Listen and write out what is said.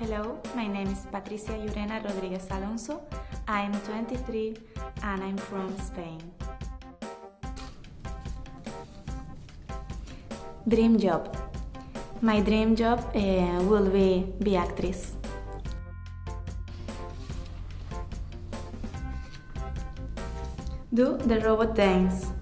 Hello, my name is Patricia Yurena Rodriguez Alonso. I'm 23 and I'm from Spain. Dream job. My dream job uh, will be be actress. Do the robot dance.